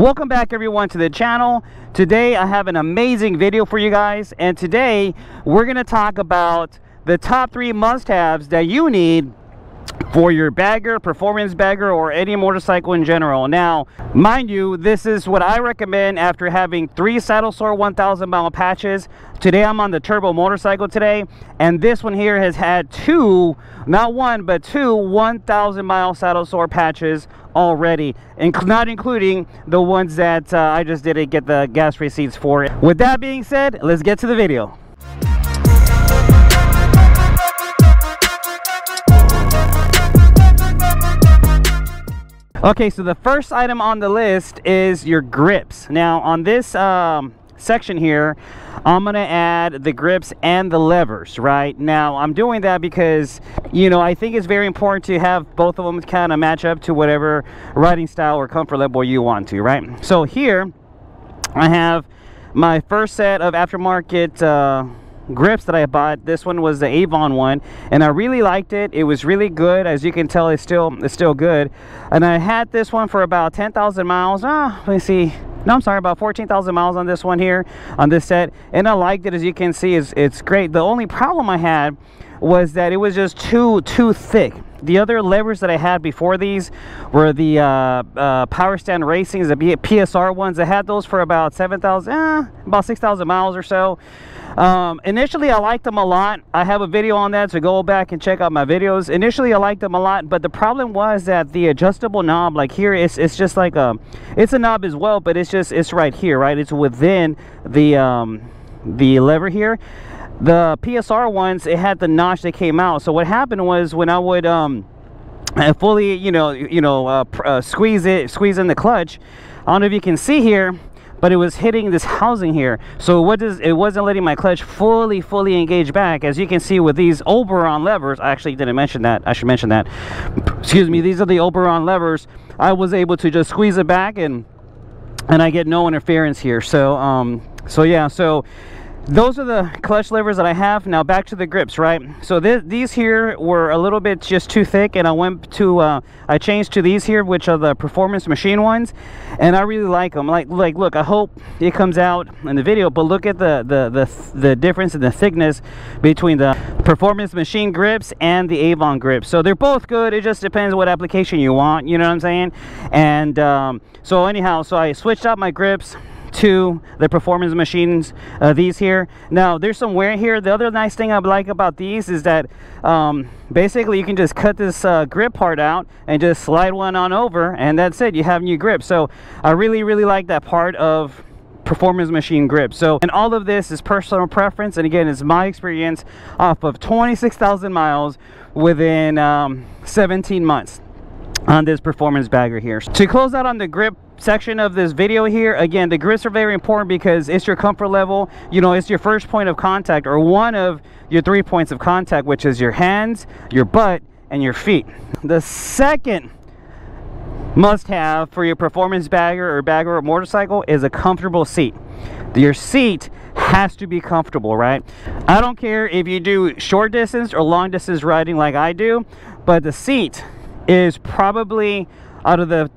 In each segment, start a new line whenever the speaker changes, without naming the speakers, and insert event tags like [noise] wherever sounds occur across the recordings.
welcome back everyone to the channel. Today i have an amazing video for you guys and today we're going to talk about the top three must-haves that you need for your bagger, performance bagger, or any motorcycle in general. Now, mind you, this is what I recommend after having three Saddle Sore 1000 mile patches. Today I'm on the turbo motorcycle today, and this one here has had two, not one, but two 1000 mile Saddle Sore patches already, inc not including the ones that uh, I just didn't get the gas receipts for. With that being said, let's get to the video. Okay, so the first item on the list is your grips. Now, on this um, section here, I'm gonna add the grips and the levers, right? Now, I'm doing that because, you know, I think it's very important to have both of them kind of match up to whatever riding style or comfort level you want to, right? So here, I have my first set of aftermarket uh, grips that I bought. This one was the Avon one, and I really liked it. It was really good. As you can tell, it's still it's still good. And I had this one for about 10,000 miles. Ah, let me see. No, I'm sorry, about 14,000 miles on this one here, on this set. And I liked it, as you can see, it's, it's great. The only problem I had was that it was just too, too thick. The other levers that I had before these were the uh, uh, Power Stand Racings, the PSR ones. I had those for about 7,000, eh, about 6,000 miles or so. Um, initially, I liked them a lot. I have a video on that, so go back and check out my videos. Initially, I liked them a lot, but the problem was that the adjustable knob, like here, it's, it's just like a, it's a knob as well, but it's just, it's right here, right? It's within the, um, the lever here. The PSR ones, it had the notch that came out. So what happened was when I would, um, fully, you know, you know, uh, uh, squeeze it, squeeze in the clutch, I don't know if you can see here, but it was hitting this housing here. So what does it wasn't letting my clutch fully fully engage back. As you can see with these oberon levers i actually didn't mention that i should mention that. Excuse me these are the oberon levers. I was able to just squeeze it back and and i get no interference here. So um so yeah so those are the clutch levers that I have. Now back to the grips right? So th these here were a little bit just too thick and I went to uh, I changed to these here which are the performance machine ones and I really like them like like look I hope it comes out in the video but look at the the the, the difference in the thickness between the performance machine grips and the Avon grips. So they're both good it just depends what application you want you know what I'm saying? And um, so anyhow so I switched out my grips to the performance machines uh, these here. Now there's some wear here. The other nice thing i like about these is that um, basically you can just cut this uh, grip part out and just slide one on over and that's it. You have new grip. So i really really like that part of performance machine grip. So and all of this is personal preference and again it's my experience off of 26,000 miles within um, 17 months on this performance bagger here. To close out on the grip section of this video here again the grips are very important because it's your comfort level. You know it's your first point of contact or one of your three points of contact which is your hands your butt and your feet. The second must have for your performance bagger or bagger or motorcycle is a comfortable seat. Your seat has to be comfortable right? I don't care if you do short distance or long distance riding like i do but the seat is probably out of the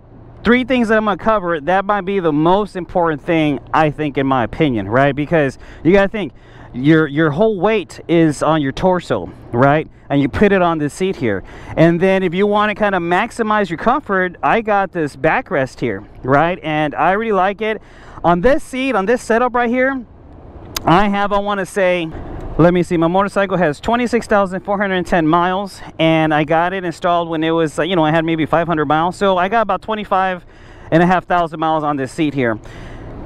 three things that I'm gonna cover, that might be the most important thing I think in my opinion, right? Because you gotta think, your your whole weight is on your torso, right? And you put it on the seat here. And then if you want to kind of maximize your comfort, I got this backrest here, right? And I really like it. On this seat, on this setup right here, I have, I want to say, let me see my motorcycle has 26,410 miles and I got it installed when it was you know I had maybe 500 miles. So I got about 25 and a half thousand miles on this seat here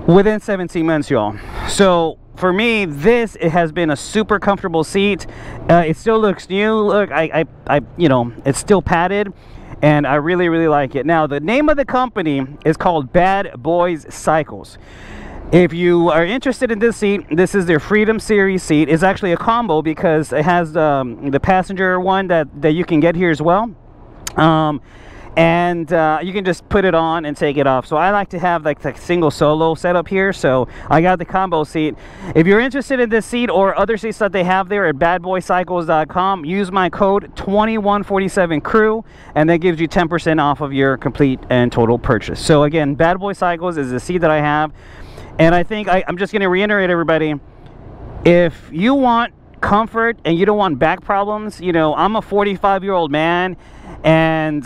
within 17 months y'all. So for me this it has been a super comfortable seat. Uh, it still looks new. Look I, I I you know it's still padded and I really really like it. Now the name of the company is called Bad Boyz Cyclez if you are interested in this seat, this is their Freedom Series seat. It's actually a combo because it has um, the passenger one that, that you can get here as well. Um, and uh, you can just put it on and take it off. So I like to have like the single solo setup here. So I got the combo seat. If you're interested in this seat or other seats that they have there at badboycycles.com use my code 2147 crew and that gives you 10% off of your complete and total purchase. So again bad boy cycles is the seat that I have and I think I, I'm just going to reiterate everybody if you want comfort and you don't want back problems you know i'm a 45 year old man and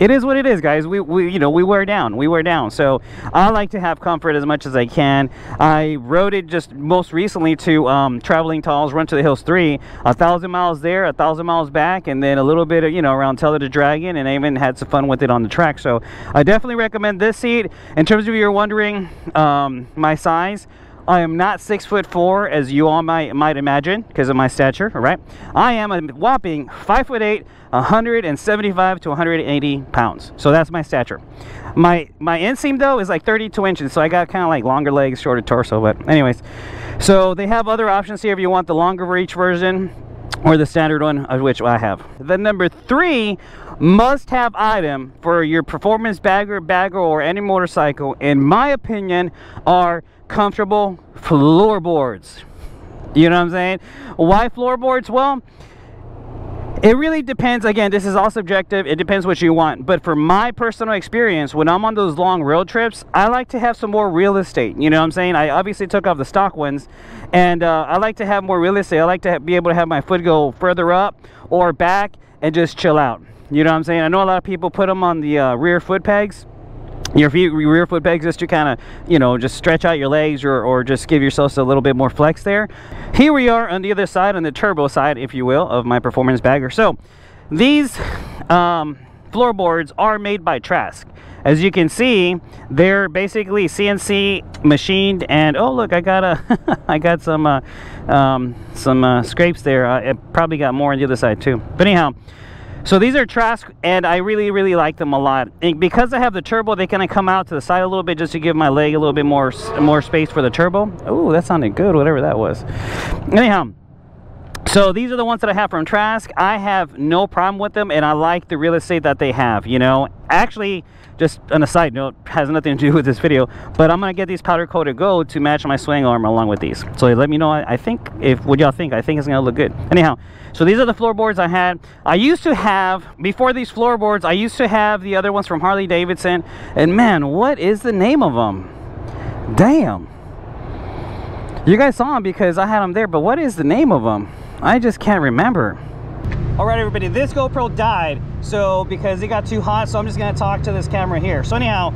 it is what it is guys. We, we you know we wear down. We wear down. So i like to have comfort as much as i can. I rode it just most recently to um, Traveling Tall's run to the hills three a thousand miles there a thousand miles back and then a little bit of you know around Tail of the Dragon and I even had some fun with it on the track. So i definitely recommend this seat. In terms of you're wondering um, my size I am not six foot four, as you all might might imagine, because of my stature. All right, I am a whopping five foot eight, 175 to 180 pounds. So that's my stature. My my inseam though is like 32 inches, so I got kind of like longer legs, shorter torso. But anyways, so they have other options here if you want the longer reach version or the standard one of which I have. The number three must-have item for your performance bagger, bagger, or any motorcycle, in my opinion, are comfortable floorboards. You know what I'm saying? Why floorboards? Well, it really depends. Again, this is all subjective. It depends what you want. But for my personal experience, when I'm on those long road trips, I like to have some more real estate. You know what I'm saying? I obviously took off the stock ones. And uh, I like to have more real estate. I like to be able to have my foot go further up or back and just chill out. You know what I'm saying? I know a lot of people put them on the uh, rear foot pegs your, feet, rear foot pegs just to kind of you know just stretch out your legs or, or just give yourselves a little bit more flex there. Here we are on the other side on the turbo side if you will of my performance bagger. So these um, floorboards are made by Trask. As you can see they're basically CNC machined and oh look I got a [laughs] I got some uh, um, some uh, scrapes there. I probably got more on the other side too. But anyhow so these are Trask, and I really, really like them a lot. And because I have the turbo, they kind of come out to the side a little bit just to give my leg a little bit more more space for the turbo. Oh, that sounded good, whatever that was. Anyhow, so these are the ones that I have from Trask. I have no problem with them, and I like the real estate that they have, you know. Actually, just on a side note, has nothing to do with this video, but I'm gonna get these powder coated gold to match my swing arm along with these. So let me know, I, think, if what y'all think, I think it's gonna look good. Anyhow, so these are the floorboards I had. I used to have, before these floorboards, I used to have the other ones from Harley Davidson, and man, what is the name of them? Damn. You guys saw them because I had them there, but what is the name of them? I just can't remember. All right, everybody, this GoPro died. So because it got too hot, so I'm just gonna talk to this camera here. So anyhow,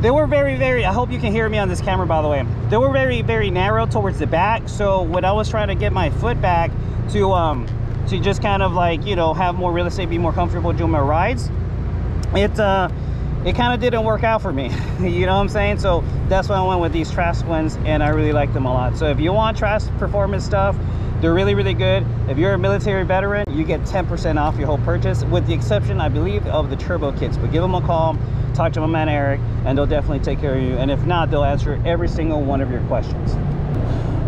they were very, very, I hope you can hear me on this camera, by the way. They were very, very narrow towards the back. So when I was trying to get my foot back to, um, to just kind of like, you know, have more real estate, be more comfortable doing my rides, it, uh, it kind of didn't work out for me [laughs] you know what i'm saying so that's why i went with these Trask ones and i really like them a lot so if you want Trask performance stuff they're really, really good. If you're a military veteran, you get 10% off your whole purchase, with the exception, I believe, of the turbo kits. But give them a call, talk to my man Eric, and they'll definitely take care of you. And if not, they'll answer every single one of your questions.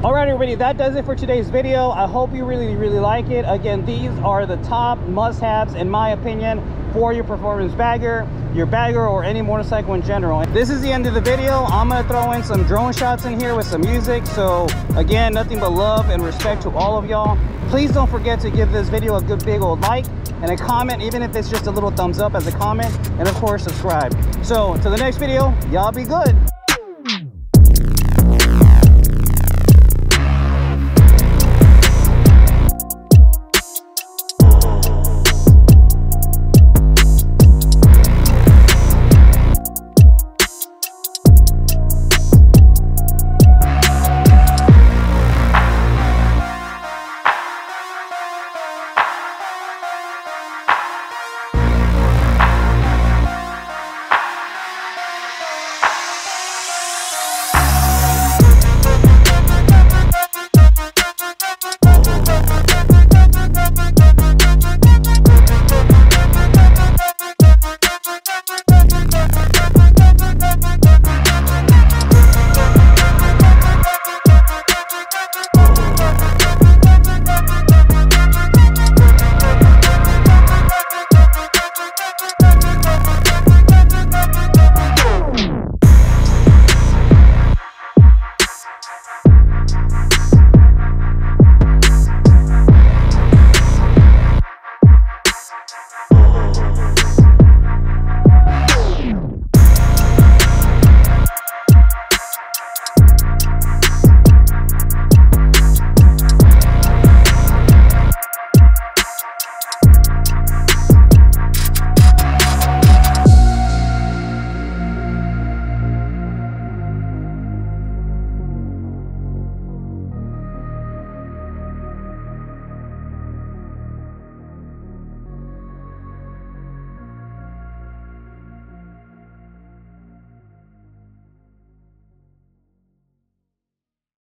All right, everybody, that does it for today's video. I hope you really, really like it. Again, these are the top must-haves, in my opinion, for your performance bagger, your bagger, or any motorcycle in general. This is the end of the video. I'm gonna throw in some drone shots in here with some music. So again, nothing but love and respect to all of y'all. Please don't forget to give this video a good big old like and a comment, even if it's just a little thumbs up as a comment, and of course, subscribe. So, to the next video, y'all be good.